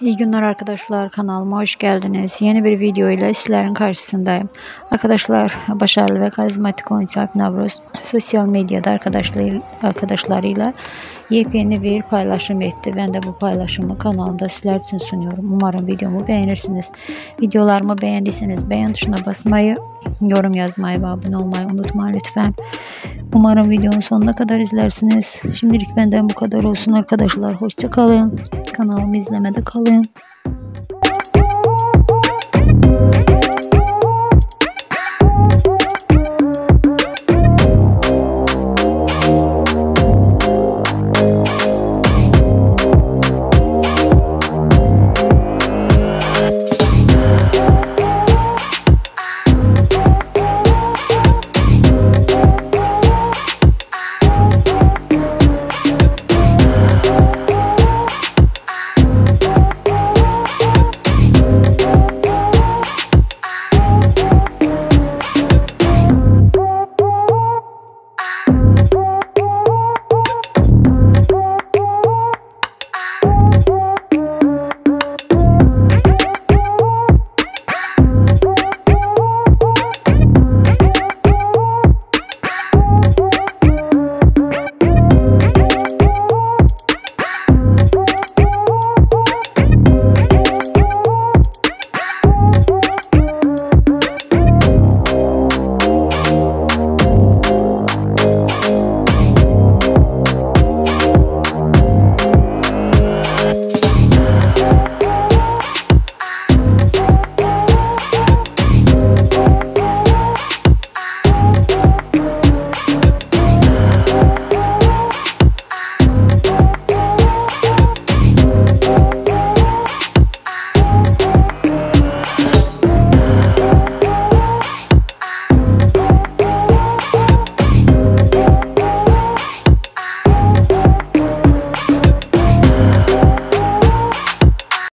İyi günler arkadaşlar kanalıma hoş geldiniz. Yeni bir video ile sizlerin karşısındayım. Arkadaşlar başarılı ve karizmatik oyuncu Alp Navruz sosyal medyada arkadaşlar, arkadaşlarıyla yepyeni bir paylaşım etti. Ben de bu paylaşımı kanalımda sizler için sunuyorum. Umarım videomu beğenirsiniz. Videolarımı beğendiyseniz beğen tuşuna basmayı, yorum yazmayı ve abone olmayı unutmayın lütfen. Umarım videonun sonuna kadar izlersiniz. Şimdilik benden bu kadar olsun arkadaşlar. Hoşçakalın. Kanalımı izlemede kalın.